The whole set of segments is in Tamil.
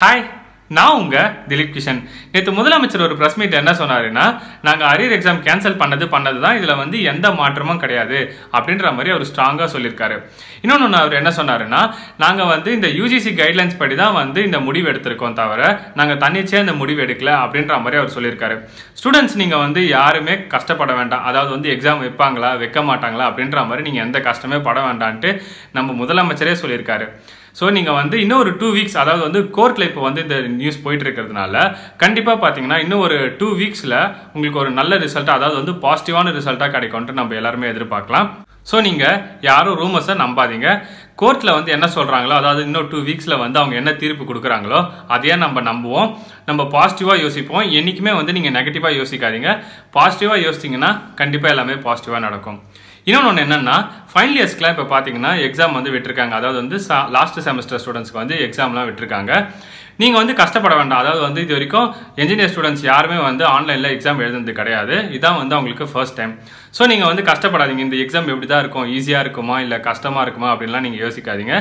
ஹாய் நான் உங்க திலீப் கிஷன். நேற்று முதலமைச்சர் ஒரு ப்ரெஸ் மீட் என்ன சொன்னாருன்னா நாங்கள் அரியர் எக்ஸாம் கேன்சல் பண்ணது பண்ணது தான் இதில் வந்து எந்த மாற்றமும் கிடையாது அப்படின்ற மாதிரி அவர் ஸ்ட்ராங்காக சொல்லியிருக்காரு இன்னொன்று அவர் என்ன சொன்னாருன்னா நாங்கள் வந்து இந்த யூஜிசி கைட்லைன்ஸ் படி தான் வந்து இந்த முடிவு எடுத்திருக்கோம் தவிர நாங்கள் தன்னிச்சையாக இந்த முடிவு எடுக்கல அப்படின்ற மாதிரி அவர் சொல்லியிருக்காரு ஸ்டூடெண்ட்ஸ் நீங்கள் வந்து யாருமே கஷ்டப்பட வேண்டாம். அதாவது வந்து எக்ஸாம் வைப்பாங்களா வைக்க மாட்டாங்களா அப்படின்ற மாதிரி நீங்கள் எந்த கஷ்டமே பட வேண்டான்ட்டு நம்ம முதலமைச்சரே சொல்லியிருக்காரு ஸோ நீங்கள் வந்து இன்னும் ஒரு டூ வீக்ஸ் அதாவது வந்து கோர்ட்டில் இப்போ வந்து இந்த நியூஸ் போயிட்டு இருக்கிறதுனால கண்டிப்பாக பார்த்தீங்கன்னா இன்னும் ஒரு டூ வீக்ஸில் உங்களுக்கு ஒரு நல்ல ரிசல்ட்டாக அதாவது வந்து பாசிட்டிவான ரிசல்ட்டாக கிடைக்கும்ன்ட்டு நம்ம எல்லாருமே எதிர்பார்க்கலாம். ஸோ நீங்கள் யாரும் ரூமர்ஸை நம்பாதீங்க. கோர்ட்டில் வந்து என்ன சொல்கிறாங்களோ அதாவது இன்னும் டூ வீக்ஸில் வந்து அவங்க என்ன தீர்ப்பு கொடுக்குறாங்களோ அதையே நம்ம நம்புவோம். நம்ம பாசிட்டிவாக யோசிப்போம். என்றைக்குமே வந்து நீங்கள் நெகட்டிவாக யோசிக்காதீங்க. பாசிட்டிவாக யோசிச்சிங்கன்னா கண்டிப்பாக எல்லாமே பாசிட்டிவாக நடக்கும். இன்னொன்று ஒன்று என்னென்னா ஃபைனல் இயர்ஸ்க்குலாம் இப்போ பார்த்தீங்கன்னா எக்ஸாம் வந்து விட்டுருக்காங்க. அதாவது வந்து லாஸ்ட் செமஸ்டர் ஸ்டூடெண்ட்ஸ்க்கு வந்து எக்ஸாம்லாம் விட்டுருக்காங்க. நீங்கள் வந்து கஷ்டப்பட வேண்டாம். அதாவது வந்து இது வரைக்கும் என்ஜினியர் ஸ்டூடெண்ட்ஸ் யாருமே வந்து ஆன்லைனில் எக்ஸாம் எழுதுனது கிடையாது. இதான் வந்து அவங்களுக்கு ஃபர்ஸ்ட் டைம் ஸோ நீங்கள் வந்து கஷ்டப்படாதீங்க. இந்த எக்ஸாம் எப்படி தான் இருக்கும் ஈஸியாக இருக்குமா? இல்லை கஷ்டமாக இருக்குமா? அப்படின்லாம் நீங்கள் யோசிக்காதீங்க.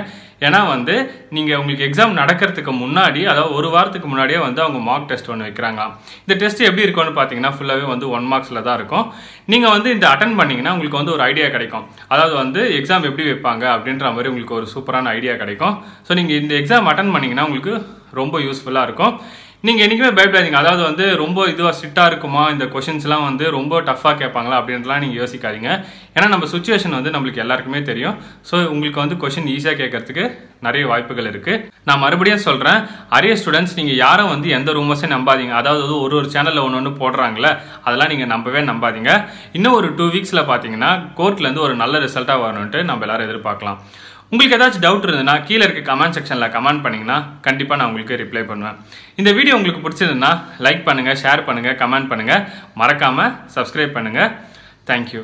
ஏன்னா வந்து நீங்கள் உங்களுக்கு எக்ஸாம் நடக்கிறதுக்கு முன்னாடி அதாவது ஒரு வாரத்துக்கு முன்னாடியே வந்து அவங்க மார்க் டெஸ்ட் ஒன்று வைக்கிறாங்களாம் இந்த டெஸ்ட் எப்படி இருக்கும்னு பார்த்தீங்கன்னா ஃபுல்லாகவே வந்து ஒன் மார்க்ஸில் தான் இருக்கும். நீங்கள் வந்து இந்த அட்டன் பண்ணிங்கன்னா உங்களுக்கு வந்து ஒரு ஐடியா கிடைக்கும். அதாவது வந்து எக்ஸாம் எப்படி வைப்பாங்க அப்படின்ற மாதிரி உங்களுக்கு ஒரு சூப்பரான ஐடியா கிடைக்கும். ஸோ நீங்கள் இந்த எக்ஸாம் அட்டன் பண்ணிங்கன்னா உங்களுக்கு ரொம்ப யூஸ்ஃபுல்லாக இருக்கும். நீங்கள் என்றைக்குமே பயப்படாதீங்க. அதாவது வந்து ரொம்ப இதுவாக ஸ்ட்ரிக்டாக இருக்குமா? இந்த கொஷின்ஸ்லாம் வந்து ரொம்ப டஃப்பாக கேட்பாங்களா? அப்படின்றலாம் நீங்கள் யோசிக்காதீங்க. ஏன்னா நம்ம சுச்சுவேஷன் வந்து நம்மளுக்கு எல்லாருக்குமே தெரியும். ஸோ உங்களுக்கு வந்து கொஷின் ஈஸியாக கேட்கறதுக்கு நிறைய வாய்ப்புகள் இருக்குது நான் மறுபடியும் சொல்கிறேன் அரிய ஸ்டூடெண்ட்ஸ் நீங்கள் யாரும் வந்து எந்த ரூமர்ஸையும் நம்பாதீங்க. அதாவது வந்து ஒரு ஒரு சேனலில் ஒன்று ஒன்று போடுறாங்களே அதெல்லாம் நீங்கள் நம்பவே நம்பாதீங்க. இன்னும் ஒரு டூ வீக்ஸில் பார்த்தீங்கன்னா கோர்ட்லேருந்து ஒரு நல்ல ரிசல்ட்டாக வரணுன்ட்டு நம்ம எல்லாரும் எதிர்பார்க்கலாம். உங்களுக்கு ஏதாச்சும் டவுட் இருந்ததுன்னா கீழே இருக்க கமெண்ட் செக்ஷனில் கமெண்ட் பண்ணிங்கன்னா கண்டிப்பாக நான் உங்களுக்கு ரிப்ளை பண்ணுவேன். இந்த வீடியோ உங்களுக்கு பிடிச்சதுன்னா லைக் பண்ணுங்கள் ஷேர் பண்ணுங்கள் கமெண்ட் பண்ணுங்கள் மறக்காமல் சப்ஸ்கிரைப் பண்ணுங்கள் தேங்க்யூ